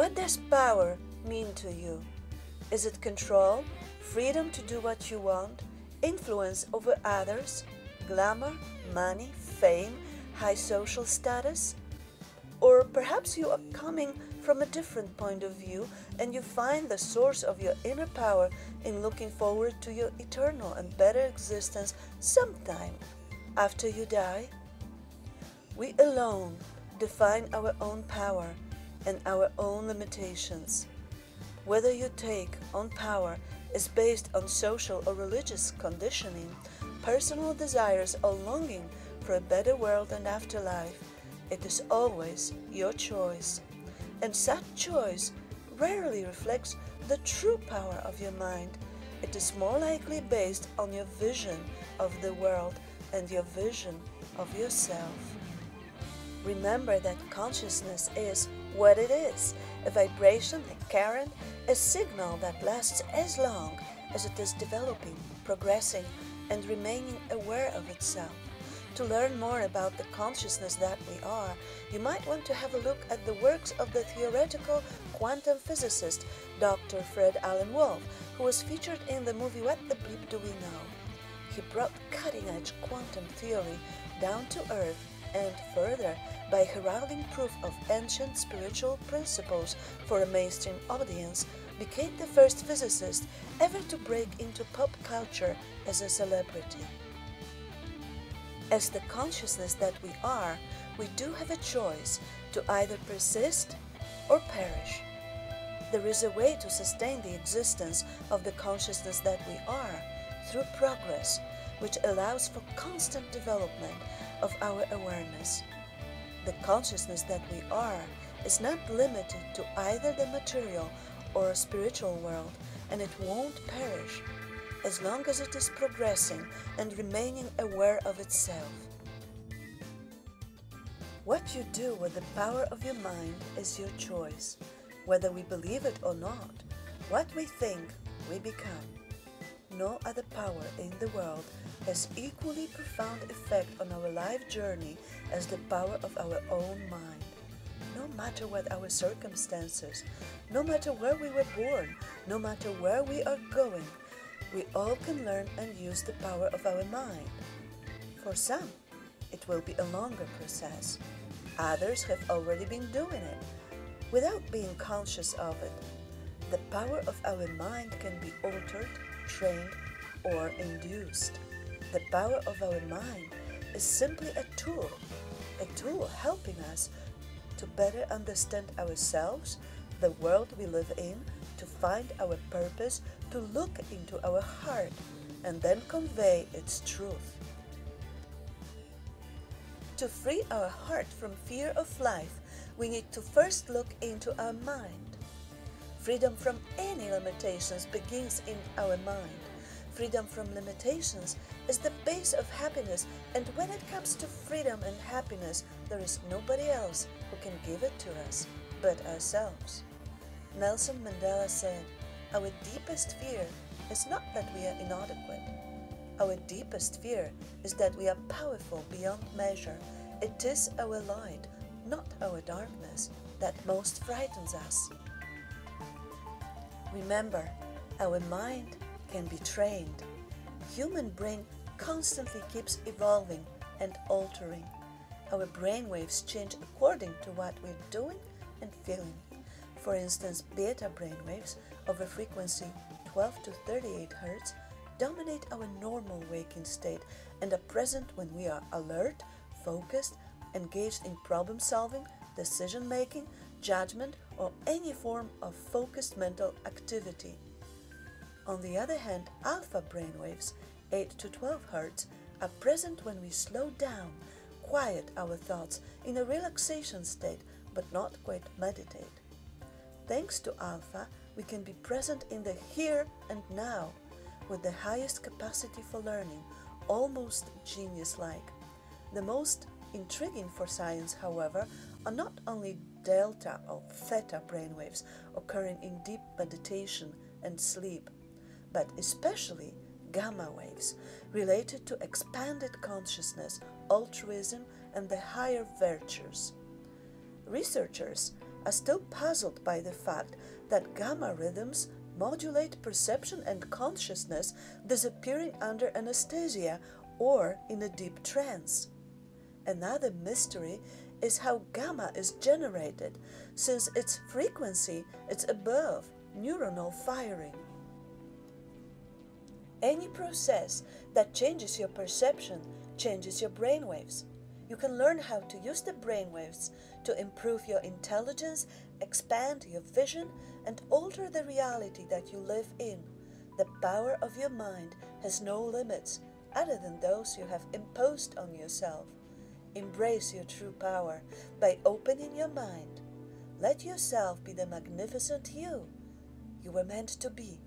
What does power mean to you? Is it control, freedom to do what you want, influence over others, glamour, money, fame, high social status? Or perhaps you are coming from a different point of view and you find the source of your inner power in looking forward to your eternal and better existence sometime after you die? We alone define our own power and our own limitations. Whether you take on power is based on social or religious conditioning, personal desires, or longing for a better world and afterlife, it is always your choice. And such choice rarely reflects the true power of your mind. It is more likely based on your vision of the world and your vision of yourself. Remember that consciousness is what it is a vibration, a current, a signal that lasts as long as it is developing, progressing, and remaining aware of itself. To learn more about the consciousness that we are, you might want to have a look at the works of the theoretical quantum physicist Dr. Fred Alan Wolf, who was featured in the movie What the Bleep Do We Know? He brought cutting edge quantum theory down to earth and further by heralding proof of ancient spiritual principles for a mainstream audience, became the first physicist ever to break into pop culture as a celebrity. As the consciousness that we are, we do have a choice to either persist or perish. There is a way to sustain the existence of the consciousness that we are through progress, which allows for constant development of our awareness. The consciousness that we are is not limited to either the material or spiritual world, and it won't perish as long as it is progressing and remaining aware of itself. What you do with the power of your mind is your choice, whether we believe it or not. What we think, we become. No other power in the world has equally profound effect on our life journey as the power of our own mind. No matter what our circumstances, no matter where we were born, no matter where we are going, we all can learn and use the power of our mind. For some, it will be a longer process. Others have already been doing it without being conscious of it. The power of our mind can be altered, trained, or induced. The power of our mind is simply a tool, a tool helping us to better understand ourselves, the world we live in, to find our purpose, to look into our heart, and then convey its truth. To free our heart from fear of life, we need to first look into our mind. Freedom from any limitations begins in our mind. Freedom from limitations is the base of happiness, and when it comes to freedom and happiness, there is nobody else who can give it to us but ourselves. Nelson Mandela said, Our deepest fear is not that we are inadequate. Our deepest fear is that we are powerful beyond measure. It is our light, not our darkness, that most frightens us. Remember, our mind can be trained. Human brain constantly keeps evolving and altering. Our brain waves change according to what we're doing and feeling. For instance, beta brainwaves of a frequency 12 to 38 Hz dominate our normal waking state and are present when we are alert, focused, engaged in problem solving, decision making, judgment, or any form of focused mental activity. On the other hand, alpha brainwaves, 8 to 12 Hz, are present when we slow down, quiet our thoughts in a relaxation state, but not quite meditate. Thanks to alpha, we can be present in the here and now with the highest capacity for learning, almost genius like. The most intriguing for science, however, are not only delta or theta brainwaves occurring in deep meditation and sleep, but especially gamma waves related to expanded consciousness, altruism, and the higher virtues. Researchers are still puzzled by the fact that gamma rhythms modulate perception and consciousness disappearing under anesthesia or in a deep trance. Another mystery is how gamma is generated, since its frequency is above neuronal firing. Any process that changes your perception changes your brainwaves. You can learn how to use the brainwaves to improve your intelligence, expand your vision, and alter the reality that you live in. The power of your mind has no limits other than those you have imposed on yourself. Embrace your true power by opening your mind. Let yourself be the magnificent you you were meant to be.